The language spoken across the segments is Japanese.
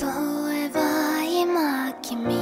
例えば今君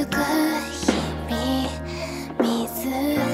ゆく日々水